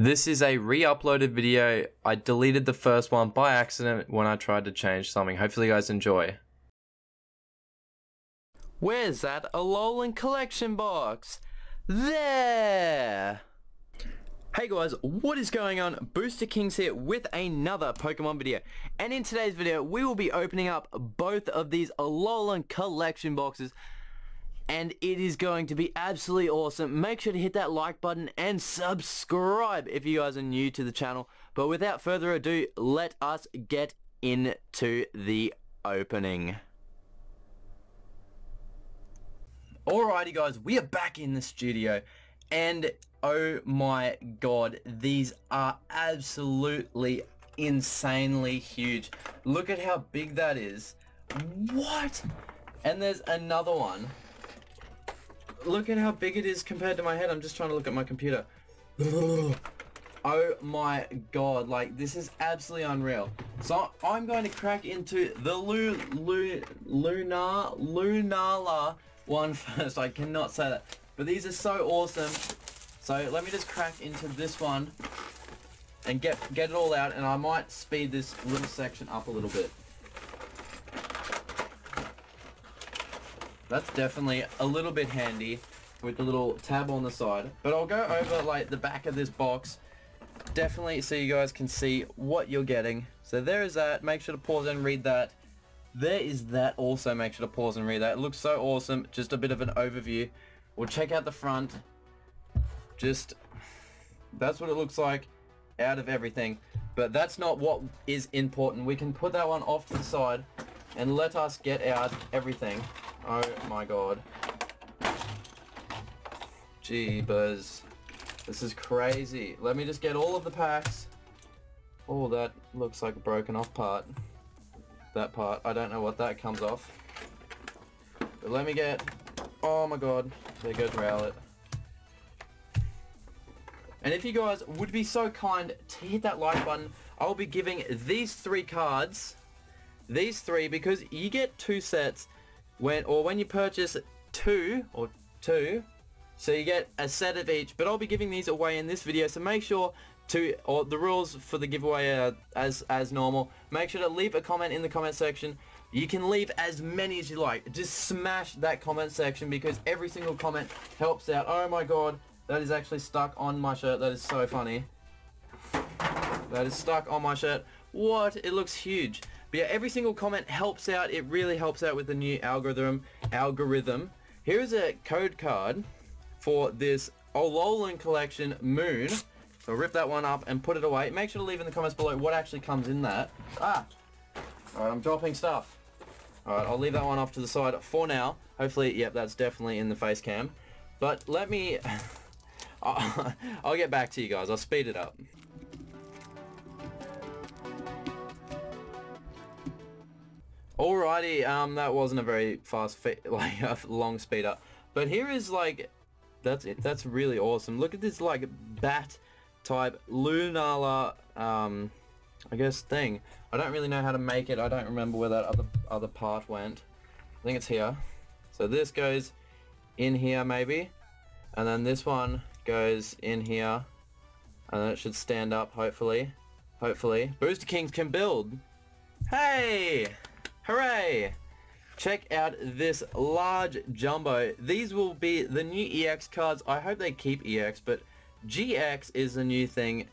This is a re-uploaded video. I deleted the first one by accident when I tried to change something. Hopefully you guys enjoy. Where's that Alolan collection box? There! Hey guys, what is going on? Booster Kings here with another Pokemon video. And in today's video, we will be opening up both of these Alolan collection boxes. And it is going to be absolutely awesome. Make sure to hit that like button and subscribe if you guys are new to the channel. But without further ado, let us get into the opening. Alrighty guys, we are back in the studio and oh my god, these are absolutely insanely huge. Look at how big that is. What? And there's another one. Look at how big it is compared to my head. I'm just trying to look at my computer. Oh my god, like this is absolutely unreal. So I'm going to crack into the Lu Lu Lunar Lunala one first. I cannot say that. But these are so awesome. So let me just crack into this one and get get it all out and I might speed this little section up a little bit. That's definitely a little bit handy with the little tab on the side. But I'll go over like the back of this box definitely so you guys can see what you're getting. So there is that. Make sure to pause and read that. There is that also. Make sure to pause and read that. It looks so awesome. Just a bit of an overview. We'll check out the front. Just, that's what it looks like out of everything. But that's not what is important. We can put that one off to the side and let us get out everything. Oh my god. Gee buzz. This is crazy. Let me just get all of the packs. Oh, that looks like a broken off part. That part. I don't know what that comes off. But let me get... Oh my god. There goes Rowlet. And if you guys would be so kind to hit that like button, I'll be giving these three cards, these three, because you get two sets when, or when you purchase two, or two, so you get a set of each, but I'll be giving these away in this video, so make sure to, or the rules for the giveaway are as, as normal. Make sure to leave a comment in the comment section. You can leave as many as you like. Just smash that comment section because every single comment helps out. Oh my god, that is actually stuck on my shirt. That is so funny. That is stuck on my shirt. What? It looks huge. But yeah, every single comment helps out. It really helps out with the new algorithm. Algorithm. Here is a code card for this Alolan Collection Moon. So rip that one up and put it away. Make sure to leave in the comments below what actually comes in that. Ah! Alright, I'm dropping stuff. Alright, I'll leave that one off to the side for now. Hopefully, yep, that's definitely in the face cam. But let me... I'll get back to you guys. I'll speed it up. Alrighty, um, that wasn't a very fast, like, a long speed up. But here is, like, that's it. That's really awesome. Look at this like bat type Lunala, um, I guess thing. I don't really know how to make it. I don't remember where that other other part went. I think it's here. So this goes in here maybe, and then this one goes in here, and then it should stand up hopefully. Hopefully, Booster Kings can build. Hey, hooray! check out this large jumbo. These will be the new EX cards. I hope they keep EX, but GX is the new thing.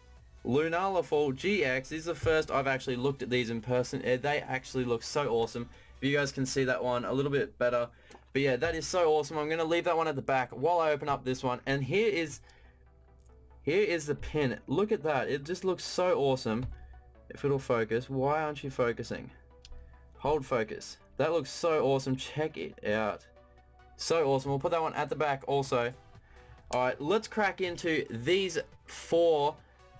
Lunala Fall GX is the first I've actually looked at these in person. Eh, they actually look so awesome. If you guys can see that one a little bit better. But yeah, that is so awesome. I'm going to leave that one at the back while I open up this one. And here is here is the pin. Look at that. It just looks so awesome. If it'll focus. Why aren't you focusing? Hold focus. That looks so awesome. Check it out. So awesome. We'll put that one at the back also. Alright, let's crack into these four,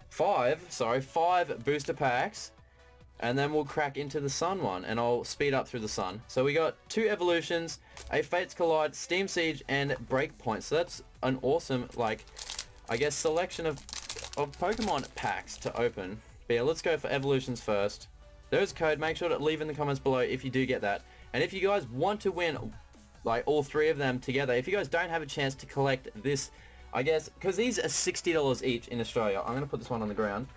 five, sorry, five booster packs. And then we'll crack into the sun one, and I'll speed up through the sun. So we got two evolutions, a Fates Collide, Steam Siege, and Breakpoint. So that's an awesome, like, I guess, selection of, of Pokemon packs to open. But yeah, let's go for evolutions first. There's code. Make sure to leave in the comments below if you do get that. And if you guys want to win like all three of them together, if you guys don't have a chance to collect this I guess, because these are $60 each in Australia. I'm going to put this one on the ground.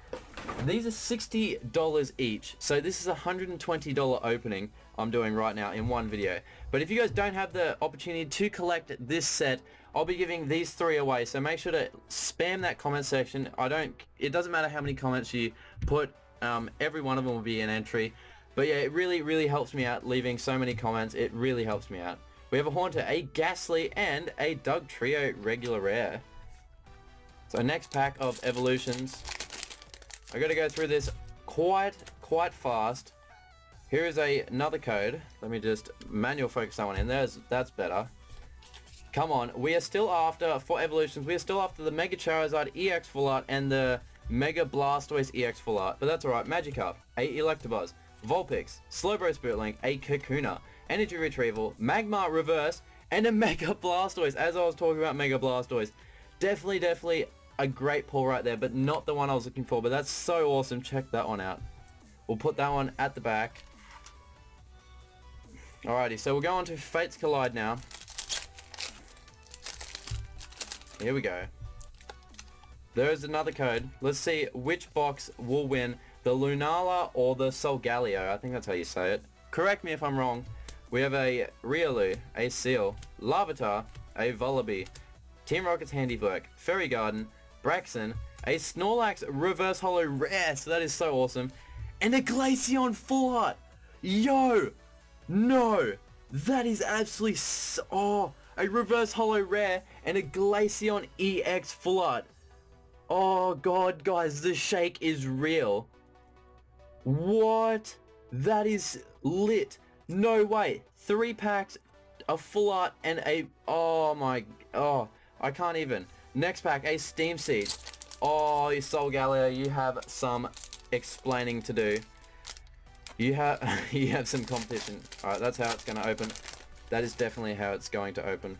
These are $60 each. So this is a $120 opening I'm doing right now in one video. But if you guys don't have the opportunity to collect this set, I'll be giving these three away. So make sure to spam that comment section. I don't, it doesn't matter how many comments you put, um, every one of them will be an entry. But yeah, it really, really helps me out leaving so many comments. It really helps me out. We have a Haunter, a Gastly, and a Dugtrio regular rare. So next pack of evolutions. I gotta go through this quite, quite fast. Here is a, another code. Let me just manual focus that one in. There's, that's better. Come on, we are still after, for evolutions, we are still after the Mega Charizard EX Full Art and the Mega Blastoise EX Full Art. But that's alright. Magikarp, a Electabuzz, Vulpix, Slowbro Spirit Link, a Kakuna, Energy Retrieval, Magmar Reverse, and a Mega Blastoise, as I was talking about Mega Blastoise. Definitely, definitely a great pull right there, but not the one I was looking for, but that's so awesome. Check that one out. We'll put that one at the back. Alrighty, so we'll go on to Fates Collide now. Here we go. There's another code. Let's see which box will win, the Lunala or the Solgaleo. I think that's how you say it. Correct me if I'm wrong. We have a Riolu, a Seal, Larvitar, a Vullaby, Team Rocket's Handiwork, Fairy Garden, Braxen, a Snorlax Reverse Holo Rare, so that is so awesome, and a Glaceon Full Art. Yo! No! That is absolutely so... Oh, a Reverse Holo Rare and a Glaceon EX Full Art. Oh god, guys, the shake is real. What? That is lit. No way. Three packs, a full art, and a... Oh my... Oh, I can't even. Next pack, a Steam Siege. Oh, you Soul Solgaleo, you have some explaining to do. You have you have some competition. Alright, that's how it's going to open. That is definitely how it's going to open.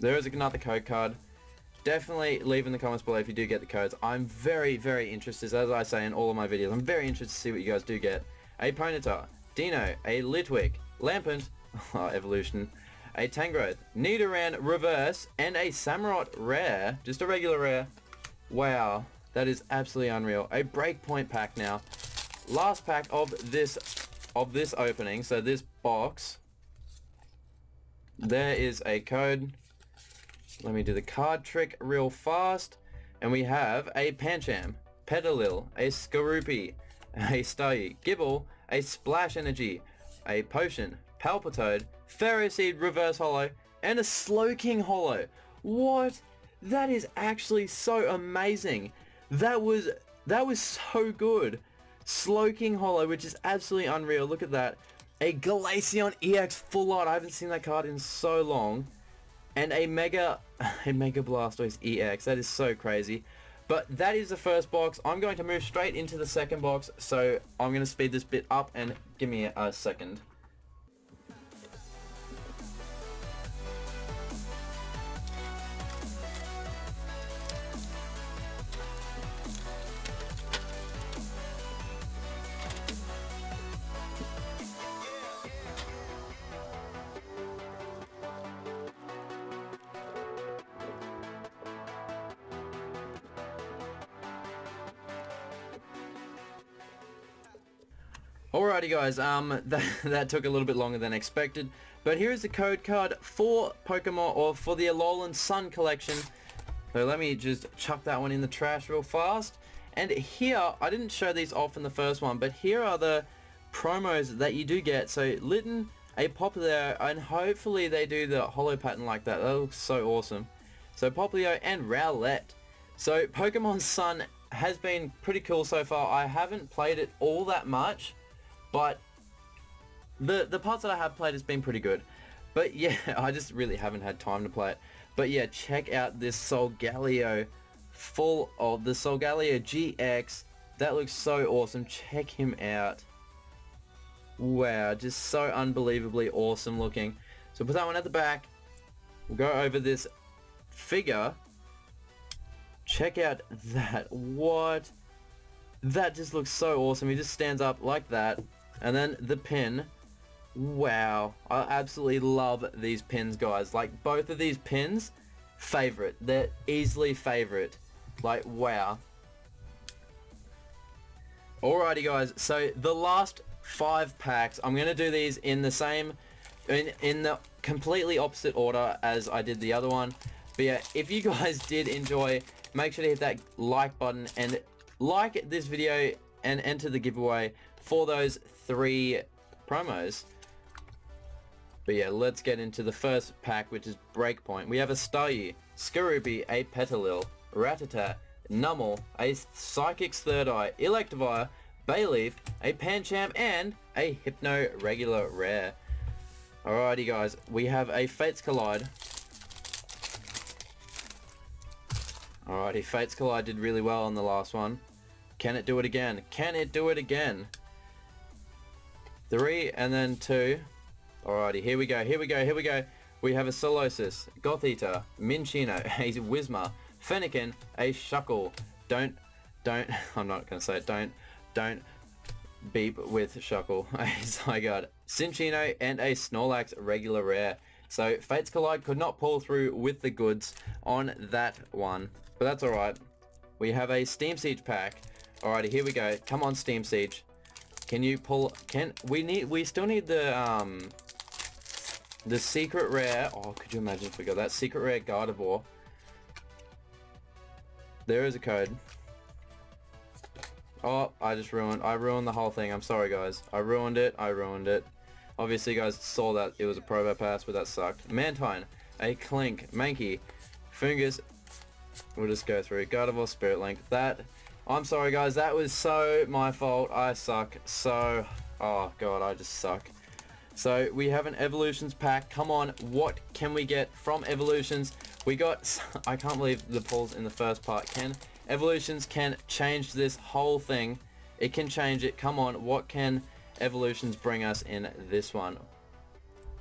There is another code card. Definitely leave in the comments below if you do get the codes. I'm very, very interested, as I say in all of my videos, I'm very interested to see what you guys do get. A Ponyta, Dino, a Litwick, Lampent, oh, Evolution, a Tangrowth, Nidoran Reverse, and a Samurott Rare. Just a regular rare. Wow, that is absolutely unreal. A Breakpoint pack now. Last pack of this of this opening, so this box. There is a code. Let me do the card trick real fast. And we have a Pancham, Petilil, a Skorupi, a Staryu, Gible, a Splash Energy, a Potion, Palpitoad, Ferroseed Reverse Holo, and a Slowking Holo. What? That is actually so amazing. That was that was so good. Slowking Holo, which is absolutely unreal. Look at that. A Glaceon EX Full Art. I haven't seen that card in so long. And a Mega, a Mega Blastoise EX. That is so crazy. But that is the first box. I'm going to move straight into the second box. So I'm going to speed this bit up and give me a second. Alrighty guys, um, that, that took a little bit longer than expected, but here is the code card for Pokemon, or for the Alolan Sun collection. So let me just chuck that one in the trash real fast. And here, I didn't show these off in the first one, but here are the promos that you do get. So Litten, a Popplio, and hopefully they do the holo pattern like that. That looks so awesome. So Popplio and Rowlet. So Pokemon Sun has been pretty cool so far. I haven't played it all that much. But the the parts that I have played has been pretty good. But yeah, I just really haven't had time to play it. But yeah, check out this Solgaleo full of the Solgaleo GX. That looks so awesome. Check him out. Wow, just so unbelievably awesome looking. So put that one at the back. We'll go over this figure. Check out that. What? That just looks so awesome. He just stands up like that. And then the pin. Wow. I absolutely love these pins, guys. Like, both of these pins favorite. They're easily favorite. Like, wow. Alrighty guys, so the last five packs, I'm going to do these in the same, in, in the completely opposite order as I did the other one. But yeah, if you guys did enjoy, make sure to hit that like button and like this video and enter the giveaway for those three promos. But yeah, let's get into the first pack, which is Breakpoint. We have a Staryu, Skorupi, a Petilil, Rattata, Numel, a Psychic's Third Eye, Electivire, Bayleef, a Pancham, and a Hypno Regular Rare. Alrighty guys, we have a Fates Collide. Alrighty, Fates Collide did really well on the last one. Can it do it again? Can it do it again? Three and then two. Alrighty, here we go, here we go, here we go. We have a Solosis, Gothita, Minccino, a Whismur, Fennekin, a Shuckle. Don't, don't, I'm not going to say it, don't, don't beep with Shuckle. a Zygarde, Cinccino, and a Snorlax regular rare. So Fates Collide could not pull through with the goods on that one, but that's alright. We have a Steam Siege pack. Alrighty, here we go. Come on, Steam Siege. Can you pull, can, we need, we still need the, um, the secret rare, oh, could you imagine if we got that secret rare Gardevoir. There is a code. Oh, I just ruined, I ruined the whole thing. I'm sorry, guys. I ruined it, I ruined it. Obviously, you guys saw that it was a Provo Pass, but that sucked. Mantine, a Klink, Mankey, Foongus, we'll just go through. Gardevoir, Spirit Link, that, I'm sorry, guys, that was so my fault. I suck so, oh, God, I just suck. So we have an Evolutions pack. Come on, what can we get from Evolutions? We got, I can't believe the pulls in the first part. Can Evolutions can change this whole thing. It can change it. Come on, what can Evolutions bring us in this one?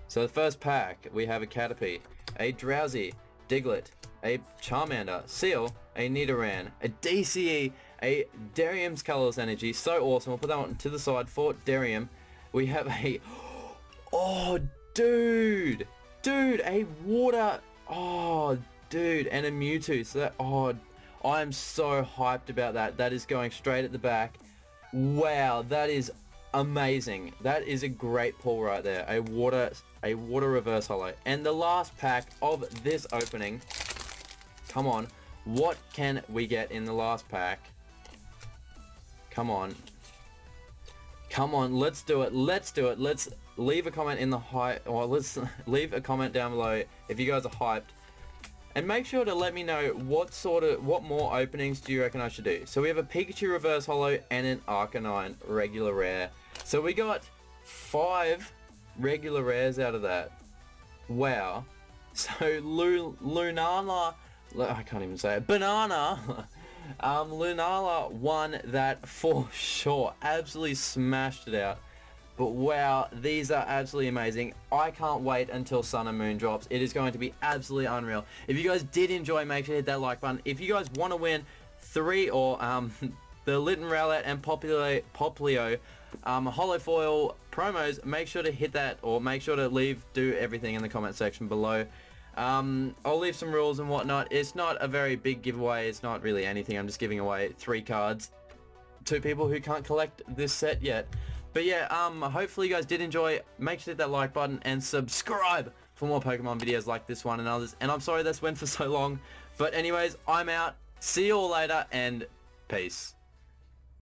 So the first pack, we have a Caterpie, a Drowzee, Diglett, a Charmander, Seel, a Nidoran, a DCE, a Darium's Colorless Energy. So awesome. We'll put that one to the side for Darium. We have a Oh, dude. Dude, a water. Oh, dude. And a Mewtwo. So that, oh, I'm so hyped about that. That is going straight at the back. Wow, that is amazing. That is a great pull right there. A water, a water reverse holo. And the last pack of this opening. Come on. What can we get in the last pack? Come on. Come on, let's do it. Let's do it. Let's leave a comment in the hype, or let's leave a comment down below if you guys are hyped. And make sure to let me know what sort of, what more openings do you reckon I should do. So we have a Pikachu Reverse Holo and an Arcanine regular rare. So we got five regular rares out of that. Wow. So Lu Lunala, I can't even say it, Banana Um, Lunala won that for sure. Absolutely smashed it out. But wow, these are absolutely amazing. I can't wait until Sun and Moon drops. It is going to be absolutely unreal. If you guys did enjoy, make sure to hit that like button. If you guys want to win three or um, the Litten Rowlet and Popplio, Popplio um, holofoil promos, make sure to hit that or make sure to leave, do everything in the comment section below. Um, I'll leave some rules and whatnot. It's not a very big giveaway. It's not really anything. I'm just giving away three cards to people who can't collect this set yet. But yeah, um, hopefully you guys did enjoy. Make sure to hit that like button and subscribe for more Pokemon videos like this one and others. And I'm sorry this went for so long. But anyways, I'm out. See you all later and peace.